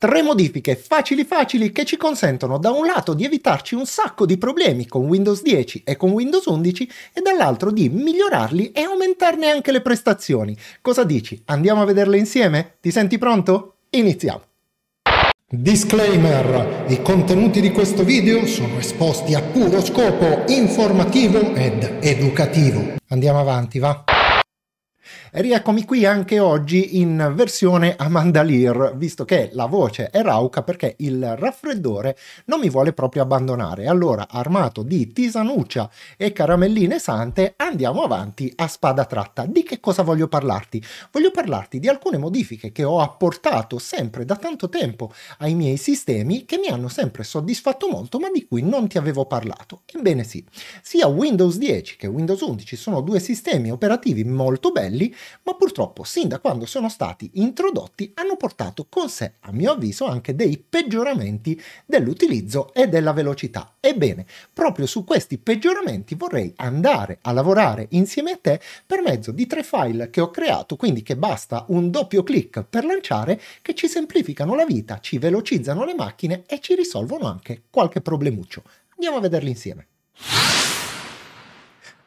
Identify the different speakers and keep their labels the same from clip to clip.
Speaker 1: Tre modifiche facili facili che ci consentono da un lato di evitarci un sacco di problemi con Windows 10 e con Windows 11 e dall'altro di migliorarli e aumentarne anche le prestazioni. Cosa dici? Andiamo a vederle insieme? Ti senti pronto? Iniziamo! Disclaimer! I contenuti di questo video sono esposti a puro scopo informativo ed educativo. Andiamo avanti, va? Rieccomi qui anche oggi in versione Amanda Lear, visto che la voce è rauca perché il raffreddore non mi vuole proprio abbandonare. Allora, armato di tisanuccia e caramelline sante, andiamo avanti a spada tratta. Di che cosa voglio parlarti? Voglio parlarti di alcune modifiche che ho apportato sempre da tanto tempo ai miei sistemi che mi hanno sempre soddisfatto molto, ma di cui non ti avevo parlato. Ebbene sì, sia Windows 10 che Windows 11 sono due sistemi operativi molto belli ma purtroppo sin da quando sono stati introdotti hanno portato con sé, a mio avviso, anche dei peggioramenti dell'utilizzo e della velocità. Ebbene, proprio su questi peggioramenti vorrei andare a lavorare insieme a te per mezzo di tre file che ho creato, quindi che basta un doppio clic per lanciare, che ci semplificano la vita, ci velocizzano le macchine e ci risolvono anche qualche problemuccio. Andiamo a vederli insieme.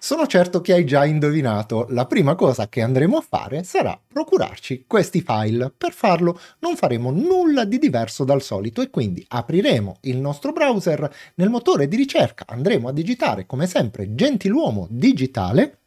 Speaker 1: Sono certo che hai già indovinato, la prima cosa che andremo a fare sarà procurarci questi file. Per farlo non faremo nulla di diverso dal solito e quindi apriremo il nostro browser, nel motore di ricerca andremo a digitare come sempre gentiluomo digitale,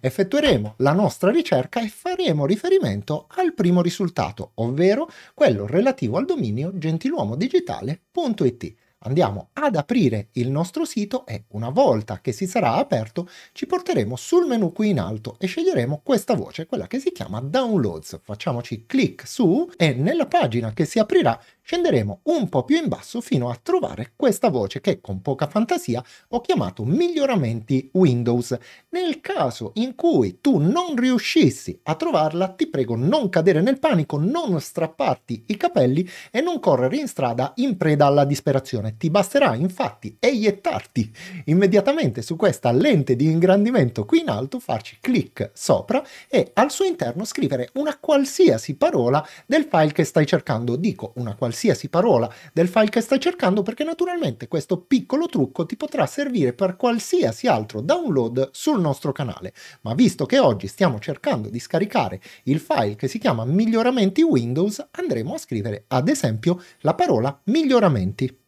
Speaker 1: effettueremo la nostra ricerca e faremo riferimento al primo risultato, ovvero quello relativo al dominio gentiluomodigitale.it andiamo ad aprire il nostro sito e una volta che si sarà aperto ci porteremo sul menu qui in alto e sceglieremo questa voce, quella che si chiama Downloads. Facciamoci clic su e nella pagina che si aprirà scenderemo un po' più in basso fino a trovare questa voce che con poca fantasia ho chiamato miglioramenti Windows. Nel caso in cui tu non riuscissi a trovarla, ti prego non cadere nel panico, non strapparti i capelli e non correre in strada in preda alla disperazione. Ti basterà infatti eiettarti immediatamente su questa lente di ingrandimento qui in alto, farci clic sopra e al suo interno scrivere una qualsiasi parola del file che stai cercando. Dico una qualsiasi qualsiasi parola del file che stai cercando perché naturalmente questo piccolo trucco ti potrà servire per qualsiasi altro download sul nostro canale. Ma visto che oggi stiamo cercando di scaricare il file che si chiama miglioramenti Windows, andremo a scrivere ad esempio la parola miglioramenti.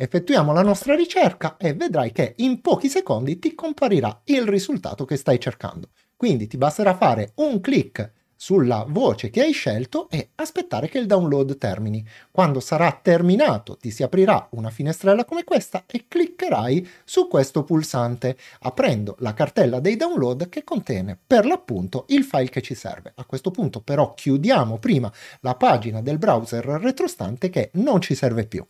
Speaker 1: effettuiamo la nostra ricerca e vedrai che in pochi secondi ti comparirà il risultato che stai cercando. Quindi ti basterà fare un clic sulla voce che hai scelto e aspettare che il download termini. Quando sarà terminato ti si aprirà una finestrella come questa e cliccherai su questo pulsante aprendo la cartella dei download che contiene per l'appunto il file che ci serve. A questo punto però chiudiamo prima la pagina del browser retrostante che non ci serve più.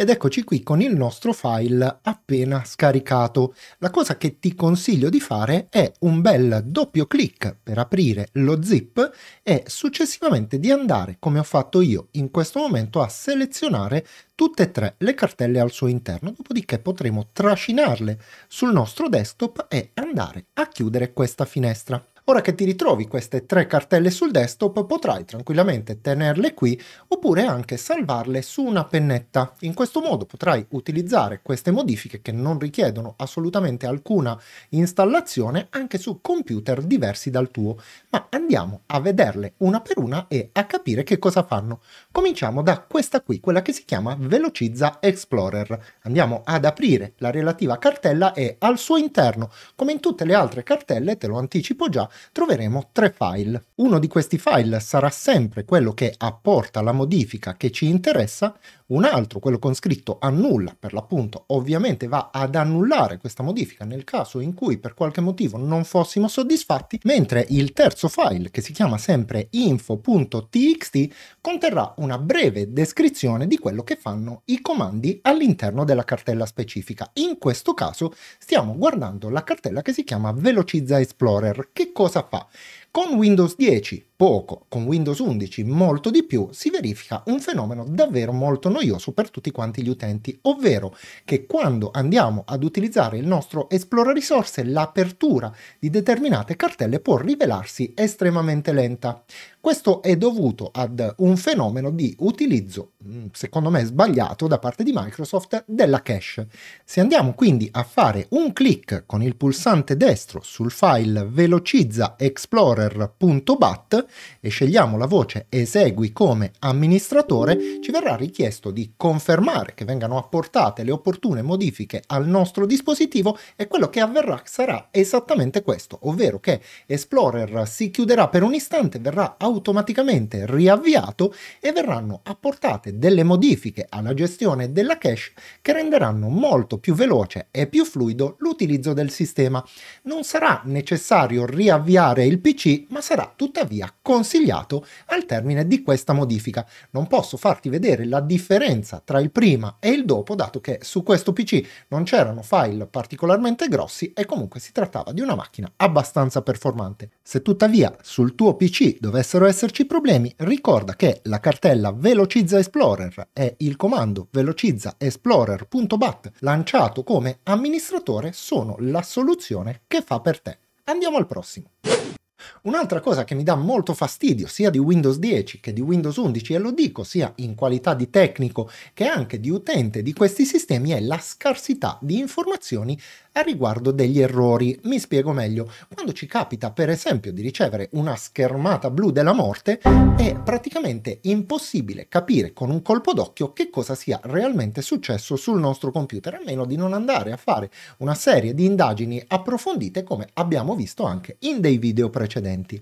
Speaker 1: Ed eccoci qui con il nostro file appena scaricato. La cosa che ti consiglio di fare è un bel doppio clic per aprire lo zip e successivamente di andare, come ho fatto io in questo momento, a selezionare tutte e tre le cartelle al suo interno, dopodiché potremo trascinarle sul nostro desktop e andare a chiudere questa finestra. Ora che ti ritrovi queste tre cartelle sul desktop potrai tranquillamente tenerle qui oppure anche salvarle su una pennetta. In questo modo potrai utilizzare queste modifiche che non richiedono assolutamente alcuna installazione anche su computer diversi dal tuo. Ma andiamo a vederle una per una e a capire che cosa fanno. Cominciamo da questa qui, quella che si chiama Velocizza Explorer. Andiamo ad aprire la relativa cartella e al suo interno, come in tutte le altre cartelle, te lo anticipo già, troveremo tre file. Uno di questi file sarà sempre quello che apporta la modifica che ci interessa, un altro, quello con scritto annulla, per l'appunto ovviamente va ad annullare questa modifica nel caso in cui per qualche motivo non fossimo soddisfatti, mentre il terzo file, che si chiama sempre info.txt, conterrà una breve descrizione di quello che fanno i comandi all'interno della cartella specifica. In questo caso stiamo guardando la cartella che si chiama Velocizza Explorer. Che cosa fa? Con Windows 10 poco, con Windows 11 molto di più, si verifica un fenomeno davvero molto noioso per tutti quanti gli utenti, ovvero che quando andiamo ad utilizzare il nostro Esplora risorse, l'apertura di determinate cartelle può rivelarsi estremamente lenta. Questo è dovuto ad un fenomeno di utilizzo, mm, secondo me sbagliato, da parte di Microsoft della cache. Se andiamo quindi a fare un clic con il pulsante destro sul file velocizzaexplorer.bat e scegliamo la voce esegui come amministratore, ci verrà richiesto di confermare che vengano apportate le opportune modifiche al nostro dispositivo e quello che avverrà sarà esattamente questo, ovvero che Explorer si chiuderà per un istante, verrà automaticamente riavviato e verranno apportate delle modifiche alla gestione della cache che renderanno molto più veloce e più fluido l'utilizzo del sistema. Non sarà necessario riavviare il PC, ma sarà tuttavia consigliato al termine di questa modifica. Non posso farti vedere la differenza tra il prima e il dopo, dato che su questo PC non c'erano file particolarmente grossi e comunque si trattava di una macchina abbastanza performante. Se tuttavia sul tuo PC dovessero esserci problemi, ricorda che la cartella Velocizza Explorer e il comando velocizzaexplorer.bat lanciato come amministratore sono la soluzione che fa per te. Andiamo al prossimo. Un'altra cosa che mi dà molto fastidio sia di Windows 10 che di Windows 11 e lo dico sia in qualità di tecnico che anche di utente di questi sistemi è la scarsità di informazioni riguardo degli errori. Mi spiego meglio. Quando ci capita per esempio di ricevere una schermata blu della morte è praticamente impossibile capire con un colpo d'occhio che cosa sia realmente successo sul nostro computer, a meno di non andare a fare una serie di indagini approfondite come abbiamo visto anche in dei video precedenti.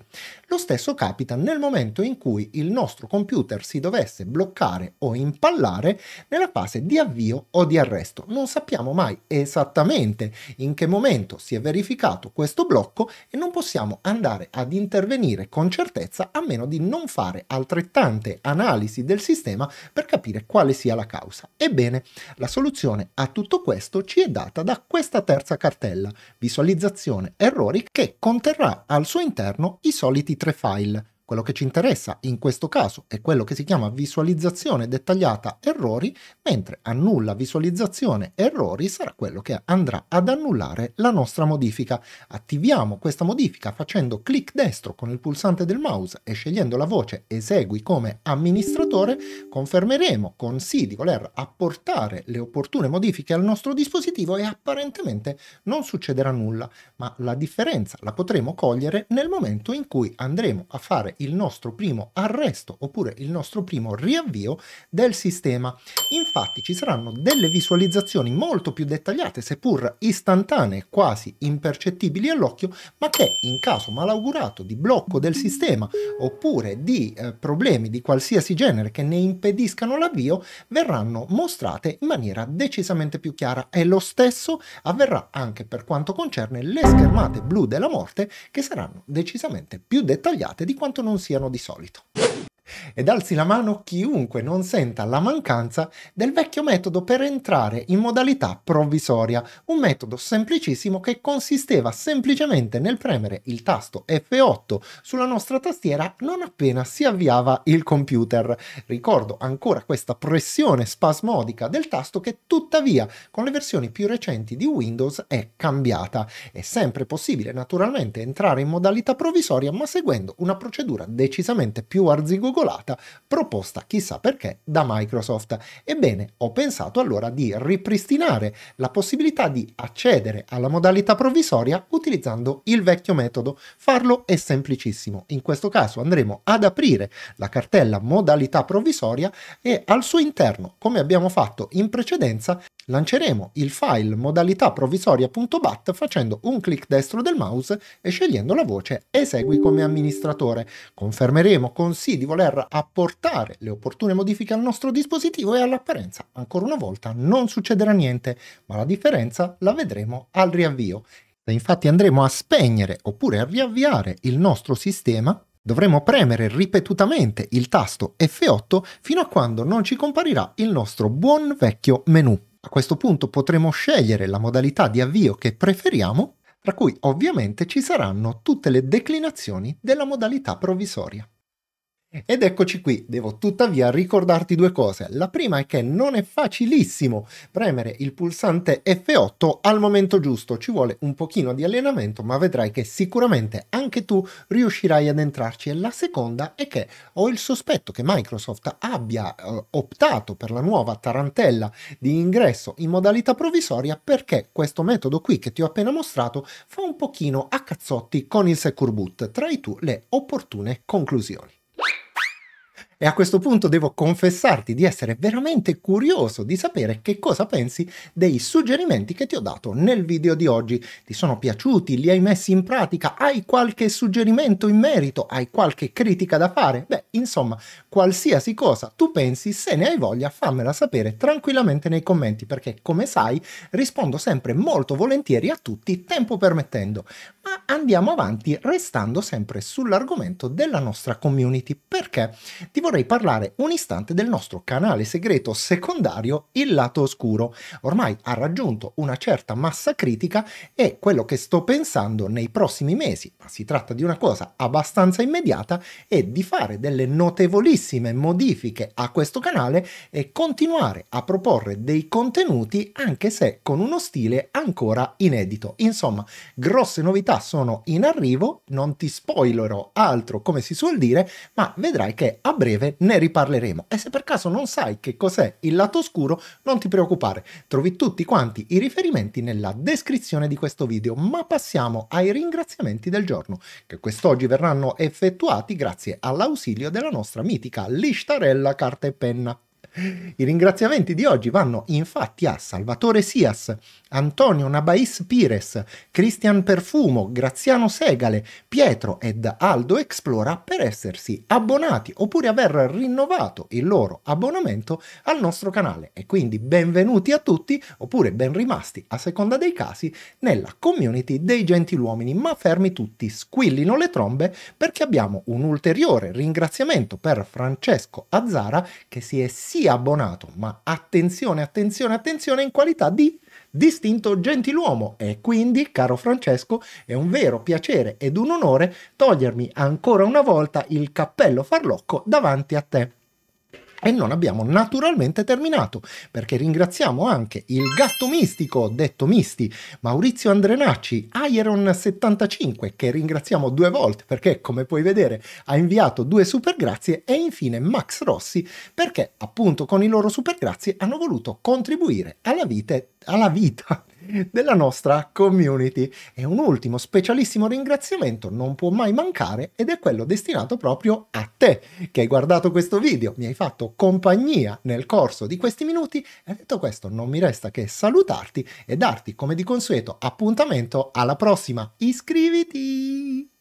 Speaker 1: Lo stesso capita nel momento in cui il nostro computer si dovesse bloccare o impallare nella fase di avvio o di arresto. Non sappiamo mai esattamente in che momento si è verificato questo blocco e non possiamo andare ad intervenire con certezza a meno di non fare altrettante analisi del sistema per capire quale sia la causa. Ebbene, la soluzione a tutto questo ci è data da questa terza cartella, visualizzazione errori, che conterrà al suo interno i soliti tre file quello che ci interessa in questo caso è quello che si chiama visualizzazione dettagliata errori, mentre annulla visualizzazione errori sarà quello che andrà ad annullare la nostra modifica. Attiviamo questa modifica facendo clic destro con il pulsante del mouse e scegliendo la voce esegui come amministratore, confermeremo con sì di voler apportare le opportune modifiche al nostro dispositivo e apparentemente non succederà nulla, ma la differenza la potremo cogliere nel momento in cui andremo a fare il nostro primo arresto oppure il nostro primo riavvio del sistema. Infatti ci saranno delle visualizzazioni molto più dettagliate, seppur istantanee, quasi impercettibili all'occhio, ma che in caso malaugurato di blocco del sistema oppure di eh, problemi di qualsiasi genere che ne impediscano l'avvio, verranno mostrate in maniera decisamente più chiara e lo stesso avverrà anche per quanto concerne le schermate blu della morte che saranno decisamente più dettagliate di quanto non siano di solito ed alzi la mano chiunque non senta la mancanza del vecchio metodo per entrare in modalità provvisoria, un metodo semplicissimo che consisteva semplicemente nel premere il tasto F8 sulla nostra tastiera non appena si avviava il computer. Ricordo ancora questa pressione spasmodica del tasto che tuttavia con le versioni più recenti di Windows è cambiata. È sempre possibile naturalmente entrare in modalità provvisoria ma seguendo una procedura decisamente più arzigogolata proposta chissà perché da Microsoft. Ebbene, ho pensato allora di ripristinare la possibilità di accedere alla modalità provvisoria utilizzando il vecchio metodo. Farlo è semplicissimo. In questo caso andremo ad aprire la cartella modalità provvisoria e al suo interno, come abbiamo fatto in precedenza, lanceremo il file modalità provvisoria.bat facendo un clic destro del mouse e scegliendo la voce esegui come amministratore. Confermeremo con sì di voler apportare le opportune modifiche al nostro dispositivo e all'apparenza ancora una volta non succederà niente, ma la differenza la vedremo al riavvio. Se infatti andremo a spegnere oppure a riavviare il nostro sistema, dovremo premere ripetutamente il tasto F8 fino a quando non ci comparirà il nostro buon vecchio menu. A questo punto potremo scegliere la modalità di avvio che preferiamo, tra cui ovviamente ci saranno tutte le declinazioni della modalità provvisoria. Ed eccoci qui, devo tuttavia ricordarti due cose. La prima è che non è facilissimo premere il pulsante F8 al momento giusto, ci vuole un pochino di allenamento, ma vedrai che sicuramente anche tu riuscirai ad entrarci. E la seconda è che ho il sospetto che Microsoft abbia eh, optato per la nuova tarantella di ingresso in modalità provvisoria perché questo metodo qui che ti ho appena mostrato fa un pochino a cazzotti con il Secure Boot. Trai tu le opportune conclusioni. E a questo punto devo confessarti di essere veramente curioso di sapere che cosa pensi dei suggerimenti che ti ho dato nel video di oggi. Ti sono piaciuti? Li hai messi in pratica? Hai qualche suggerimento in merito? Hai qualche critica da fare? Beh, insomma, qualsiasi cosa tu pensi, se ne hai voglia, fammela sapere tranquillamente nei commenti perché, come sai, rispondo sempre molto volentieri a tutti, tempo permettendo. Ma andiamo avanti restando sempre sull'argomento della nostra community perché ti vorrei parlare un istante del nostro canale segreto secondario Il Lato Oscuro. Ormai ha raggiunto una certa massa critica e quello che sto pensando nei prossimi mesi, ma si tratta di una cosa abbastanza immediata, è di fare delle notevolissime modifiche a questo canale e continuare a proporre dei contenuti anche se con uno stile ancora inedito. Insomma, grosse novità sono in arrivo, non ti spoilerò altro come si suol dire, ma vedrai che a breve breve ne riparleremo. E se per caso non sai che cos'è il lato oscuro non ti preoccupare, trovi tutti quanti i riferimenti nella descrizione di questo video, ma passiamo ai ringraziamenti del giorno che quest'oggi verranno effettuati grazie all'ausilio della nostra mitica listarella carta e penna. I ringraziamenti di oggi vanno infatti a Salvatore Sias, Antonio Nabais Pires, Cristian Perfumo, Graziano Segale, Pietro ed Aldo Explora per essersi abbonati oppure aver rinnovato il loro abbonamento al nostro canale. E quindi benvenuti a tutti oppure ben rimasti a seconda dei casi nella community dei gentiluomini. Ma fermi tutti, squillino le trombe perché abbiamo un ulteriore ringraziamento per Francesco Azzara che si è abbonato, ma attenzione, attenzione, attenzione in qualità di distinto gentiluomo e quindi, caro Francesco, è un vero piacere ed un onore togliermi ancora una volta il cappello farlocco davanti a te. E non abbiamo naturalmente terminato, perché ringraziamo anche il gatto mistico, detto Misti, Maurizio Andrenacci, Iron75, che ringraziamo due volte perché, come puoi vedere, ha inviato due super grazie, e infine Max Rossi, perché appunto con i loro super grazie hanno voluto contribuire alla vita, alla vita della nostra community. E un ultimo specialissimo ringraziamento non può mai mancare ed è quello destinato proprio a te che hai guardato questo video, mi hai fatto compagnia nel corso di questi minuti e detto questo non mi resta che salutarti e darti come di consueto appuntamento alla prossima. Iscriviti!